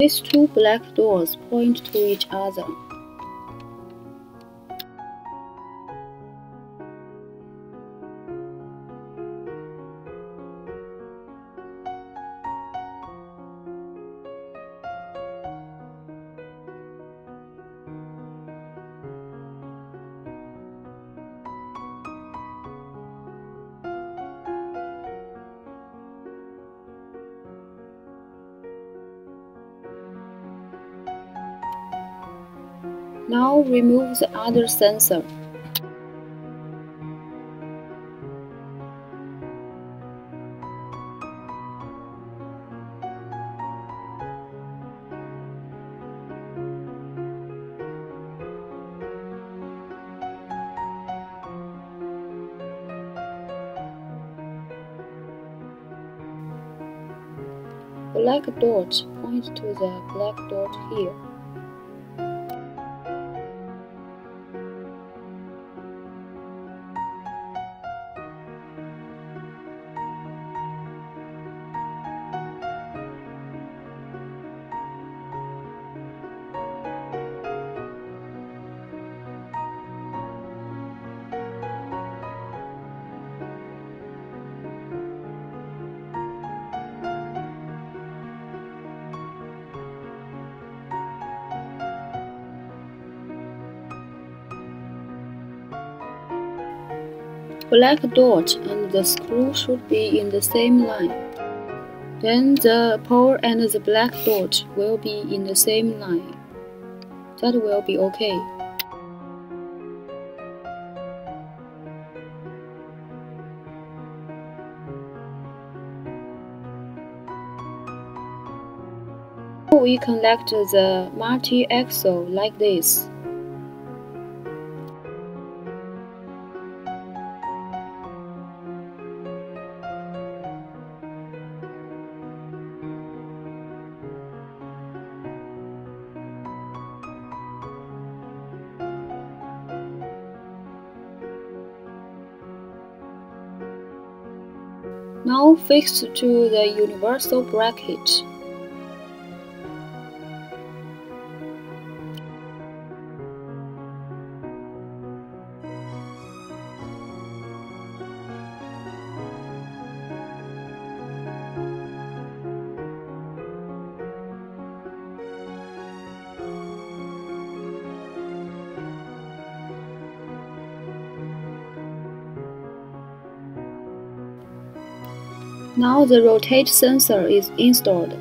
These two black doors point to each other. Now remove the other sensor. Black dot point to the black dot here. Black dot and the screw should be in the same line. Then the pole and the black dot will be in the same line. That will be okay. We connect the multi-axle like this. Now fixed to the universal bracket. Now the rotate sensor is installed.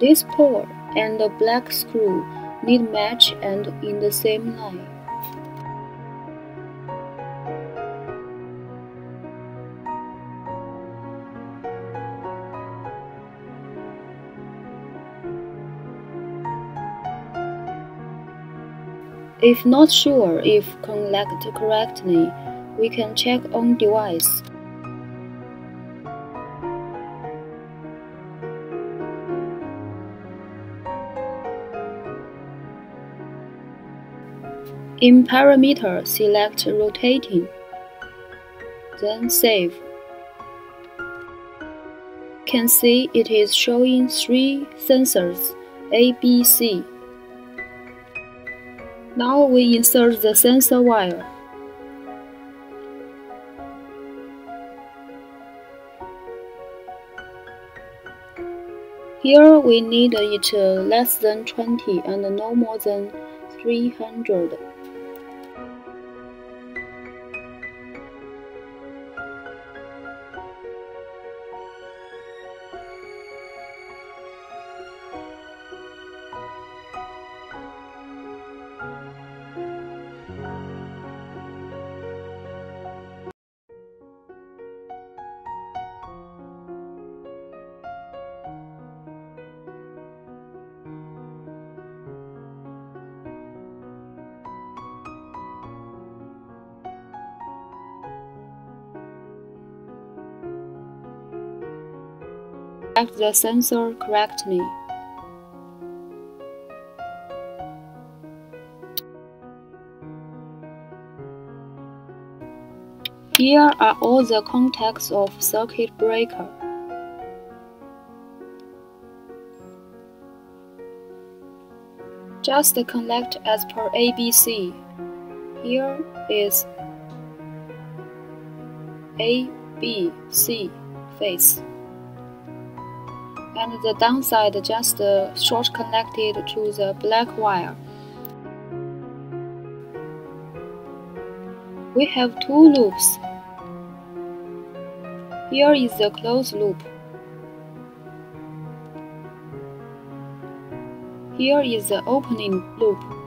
This pole and the black screw need match and in the same line. If not sure if connect correctly, we can check on device. In parameter, select rotating, then save. Can see it is showing three sensors A, B, C. Now we insert the sensor wire. Here we need it less than 20 and no more than 300. Select the sensor correctly. Here are all the contacts of circuit breaker. Just connect as per ABC. Here is A, B, C face. And the downside just uh, short connected to the black wire. We have two loops. Here is the closed loop. Here is the opening loop.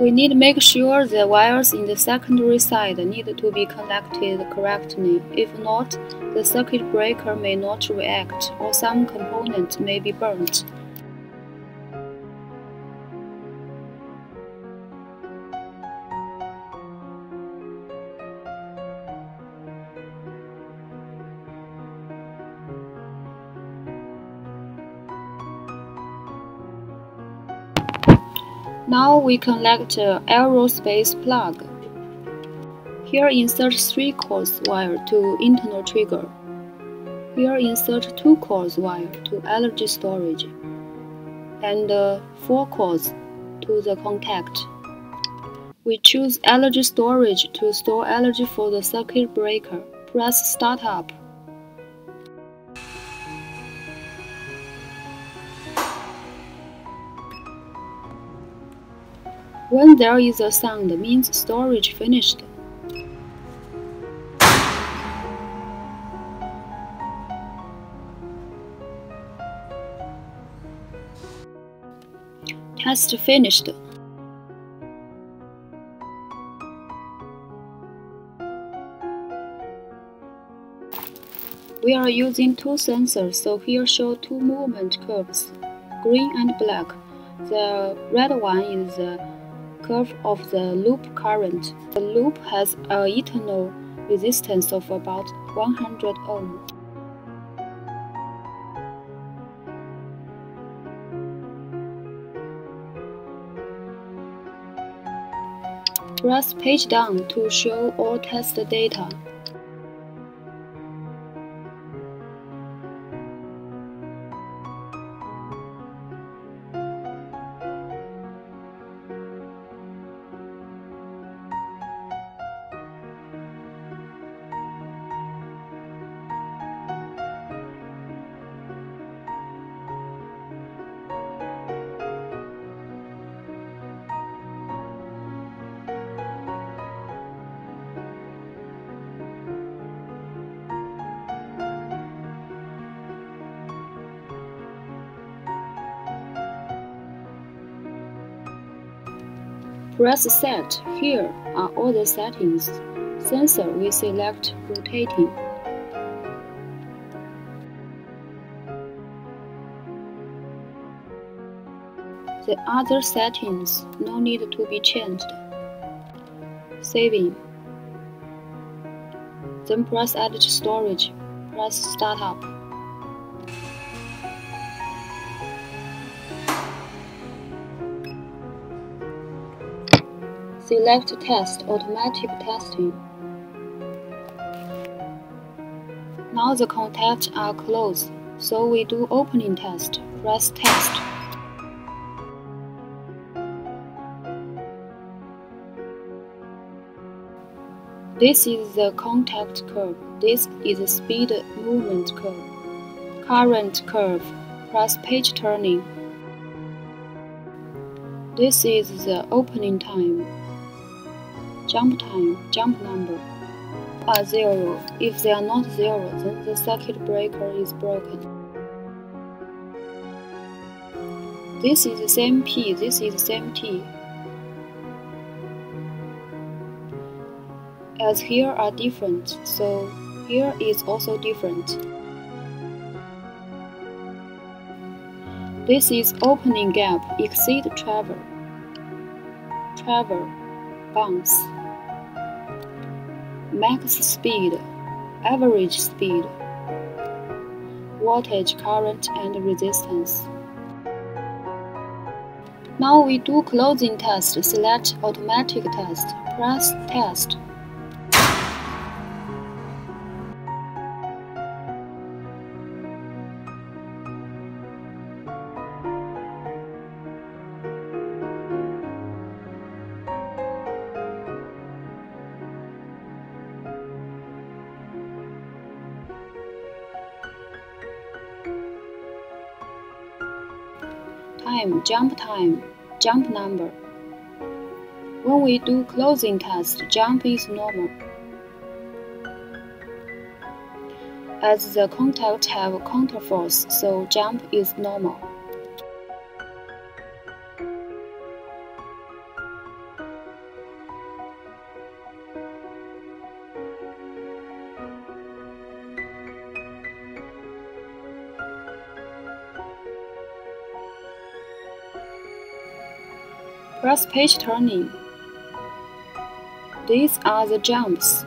We need to make sure the wires in the secondary side need to be connected correctly. If not, the circuit breaker may not react or some component may be burnt. Now we connect the aerospace plug. Here insert 3 coils wire to internal trigger. Here insert 2 coils wire to energy storage and uh, 4 coils to the contact. We choose energy storage to store energy for the circuit breaker. Press start When there is a sound means storage finished. Test finished. We are using two sensors, so here show two movement curves, green and black. The red one is the curve of the loop current. The loop has a internal resistance of about 100 ohm. Press page down to show all test data. Press Set. Here are all the settings. Sensor we select rotating. The other settings no need to be changed. Saving. Then press Edit Storage. Press Start Select Test Automatic Testing. Now the contacts are closed, so we do opening test. Press Test. This is the contact curve. This is the speed movement curve. Current curve. Press page turning. This is the opening time jump time, jump number are zero. If they are not zero, then the circuit breaker is broken. This is the same P, this is the same T. as here are different, so here is also different. This is opening gap, exceed travel. Travel, bounce. Max speed, average speed. Voltage, current, and resistance. Now we do closing test. Select automatic test. Press test. Time, jump time, jump number. When we do closing test, jump is normal. As the contact have counterforce, so jump is normal. Press page turning. These are the jumps.